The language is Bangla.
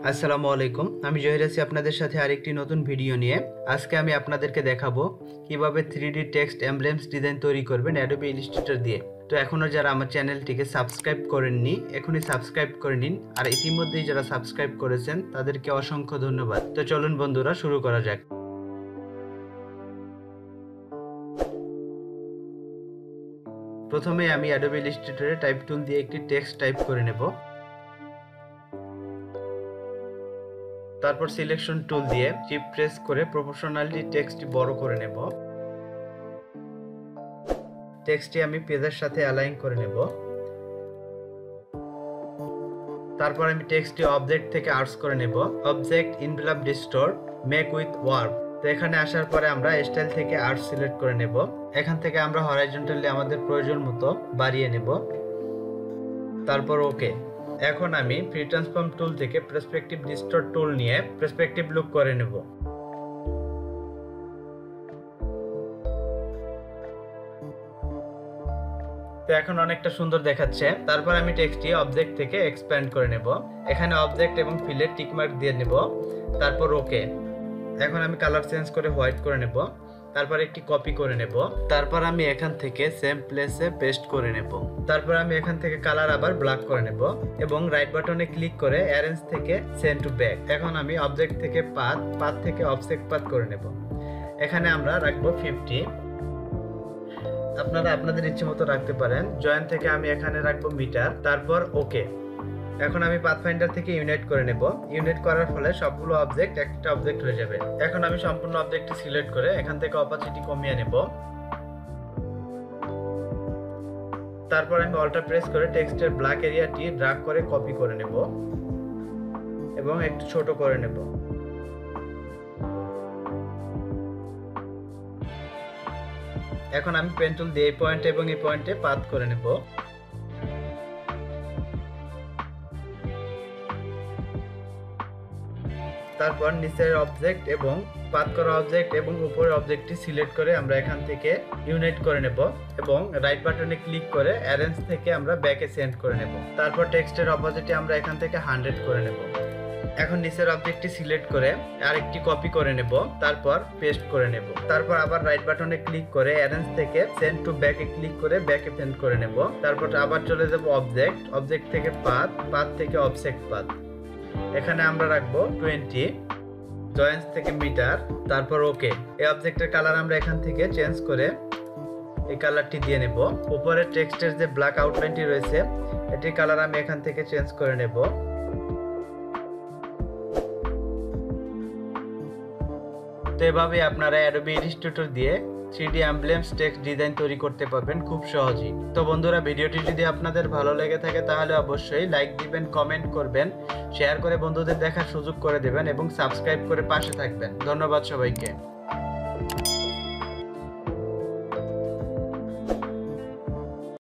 আসসালামু আলাইকুম। আমি জহির আছি আপনাদের সাথে আরেকটি নতুন ভিডিও নিয়ে। আজকে আমি আপনাদেরকে দেখাবো কীভাবে three D text emblems design তৈরি করবেন অ্যাডোবি ইলিস্ট্রেটর দিয়ে। তো এখনও যারা আমার চ্যানেলটিকে সাবস্ক্রাইব করেননি, এখনই সাবস্ক্রাইব করে নিন। আর ইতিমধ্যেই যারা সাবস্ক্রাইব করেছেন, তাদেরকে অসংখ্য ধন্যবাদ। তো চলুন বন্ধুরা, শুরু করা যাক। প্রথমে আমি অ্যাডোবি ইলিস্ট্রেটরে টাইপ টুল দিয়ে একটি টেক্সট টাইপ করে নেব। তারপর সিলেকশন টুল দিয়ে চিপ প্রেস করে প্রপোর্শনালি টেক্সটটি বড় করে নেব। টেক্সটটি আমি পেজের সাথে অ্যালাইন করে নেব। তারপর আমি টেক্সটটি অবজেক্ট থেকে আর্টস করে নেব। Object envelope distort make with work তো এখানে আসার পরে আমরা স্টাইল থেকে আর্ট সিলেক্ট করে নেব। এখান থেকে আমরা হরাইজন্টালি আমাদের প্রয়োজন মতো বাড়িয়ে নেব। তারপর ওকে এখন আমি ফ্রি ট্রান্সফর্ম টুল থেকে পার্সপেক্টিভ ডিস্টর্ট টুল নিয়ে পার্সপেক্টিভ লুক করে নেব। তো এখন অনেকটা সুন্দর দেখাচ্ছে। তারপর আমি টেক্সটটি অবজেক্ট থেকে এক্সপ্যান্ড করে নেব। এখানে অবজেক্ট এবং ফিলের টিকমার্ক দিয়ে নেব। তারপর ওকে এখন আমি কালার চেঞ্জ করে হোয়াইট করে নেব। তারপর একটি কপি করে নেব। তারপর আমি এখান থেকে সেম প্লেসে পেস্ট করে নেব। তারপর আমি এখান থেকে কালার আবার ব্ল্যাক করে নেব এবং রাইট বাটনে ক্লিক করে অ্যারেঞ্জ থেকে সেন্ড টু ব্যাক এখন আমি অবজেক্ট থেকে পাথ পাথ থেকে অবজেক্ট পাথ করে নেব। এখানে আমরা রাখব ফিফটি আপনারা আপনাদের ইচ্ছে মতো রাখতে পারেন। জয়েন থেকে আমি এখানে রাখব মিটার তারপর ওকে এখন আমি পাথফাইন্ডার থেকে ইউনাইট করে নেব। ইউনিট করার ফলে সবগুলো অবজেক্ট একটা অবজেক্ট হয়ে যাবে। এখন আমি সম্পূর্ণ অবজেক্টটি সিলেক্ট করে এখান থেকে অপাসিটি কমিয়ে নেব। তারপর আমি অল্টা প্রেস করে টেক্সটের ব্ল্যাক এরিয়াটি ড্রাগ করে কপি করে নেব এবং একটু ছোট করে নেব। এখন আমি পেন টুল দিয়ে এই পয়েন্টে এবং এই পয়েন্টে পাত করে নেব। তারপর নিচের অবজেক্ট এবং পাত করা অবজেক্ট এবং উপরের অবজেক্টটি সিলেক্ট করে আমরা এখান থেকে ইউনাইট করে নেব এবং রাইট বাটনে ক্লিক করে অ্যারেঞ্জ থেকে আমরা ব্যাকে সেন্ড করে নেব। তারপর টেক্সটের অপোজিটে আমরা এখান থেকে হান্ড্রেড করে নেব। এখন নিচের অবজেক্টটি সিলেক্ট করে আরেকটি কপি করে নেব, তারপর পেস্ট করে নেব। তারপর আবার রাইট বাটনে ক্লিক করে অ্যারেঞ্জ থেকে সেন্ড টু ব্যাকে ক্লিক করে ব্যাকে সেন্ড করে নেব। তারপর আবার চলে যাব অবজেক্ট অবজেক্ট থেকে পাত পাত থেকে অবজেক্ট পাত এখানে আমরা রাখব টোয়েন্টি জয়েন্টস থেকে মিটার তারপর ওকে এই অবজেক্টের কালার আমরা এখান থেকে চেঞ্জ করে এই কালারটি দিয়ে নেব। উপরের টেক্সটের যে ব্ল্যাক আউটলাইনটি রয়েছে, এটির কালার আমি এখান থেকে চেঞ্জ করে নেব। তো এভাবে আপনারা অ্যাডোবি ইলিস্ট্রেটর দিয়ে three D emblems text design তৈরি করতে পারবেন খুব সহজেই। তো বন্ধুরা, ভিডিওটি যদি আপনাদের ভালো লেগে থাকে, তাহলে অবশ্যই লাইক দিবেন কমেন্ট করবেন। শেয়ার করে বন্ধুদের দেখার সুযোগ করে দেবেন এবং সাবস্ক্রাইব করে পাশে থাকবেন। ধন্যবাদ সবাইকে।